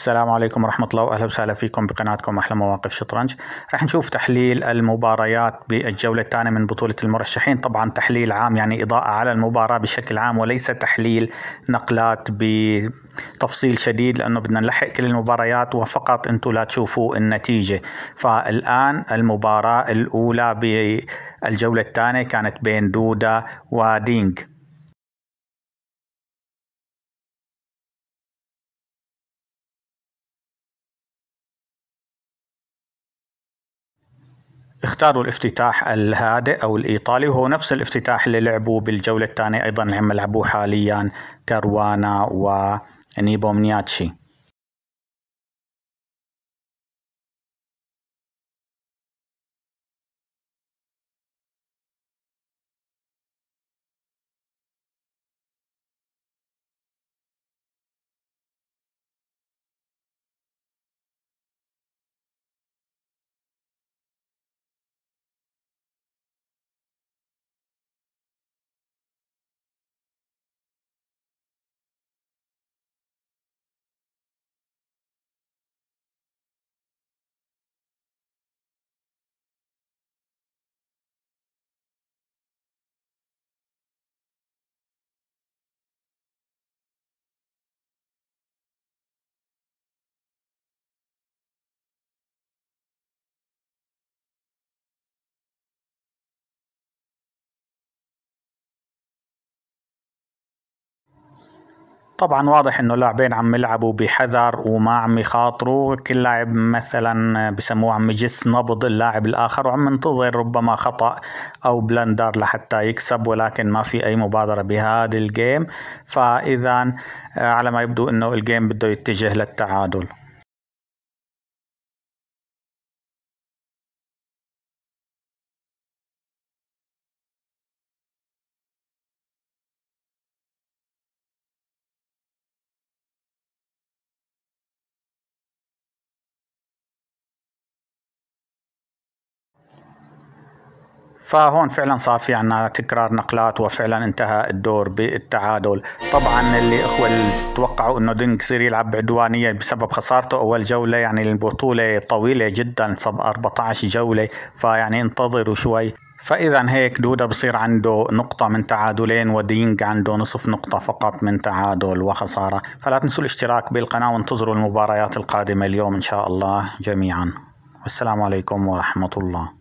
السلام عليكم ورحمة الله. وأهلا وسهلا فيكم بقناتكم أحلى مواقف شطرنج. راح نشوف تحليل المباريات بالجولة الثانية من بطولة المرشحين. طبعا تحليل عام يعني إضاءة على المباراة بشكل عام وليس تحليل نقلات بتفصيل شديد لأنه بدنا نلحق كل المباريات وفقط أنتم لا تشوفوا النتيجة. فالآن المباراة الأولى بالجولة الثانية كانت بين دودا ودينج. اختاروا الافتتاح الهادئ أو الإيطالي وهو نفس الافتتاح اللي لعبوه بالجولة الثانية أيضا اللي عم يلعبوه حاليا كاروانا ونيبومنياتشي. طبعا واضح إنه لاعبين عم يلعبوا بحذر وما عم يخاطروا كل لاعب مثلا بسموه عم يجس نبض اللاعب الآخر وعم ينتظر ربما خطأ أو blunder لحتى يكسب ولكن ما في أي مبادرة بهذا ال game فاذا على ما يبدو إنه ال game بده يتجه للتعادل. فهون فعلا صار في عنا تكرار نقلات وفعلا انتهى الدور بالتعادل. طبعا اللي إخوة اللي توقعوا إنه دينج يصير يلعب بعدوانية بسبب خسارته أول جولة يعني البطولة طويلة جدا 14 جولة فيعني انتظروا شوي. فاذا هيك دودا بصير عنده نقطة من تعادلين ودينج عنده نصف نقطة فقط من تعادل وخسارة. فلا تنسوا الاشتراك بالقناة وانتظروا المباريات القادمة اليوم إن شاء الله جميعا. والسلام عليكم ورحمة الله.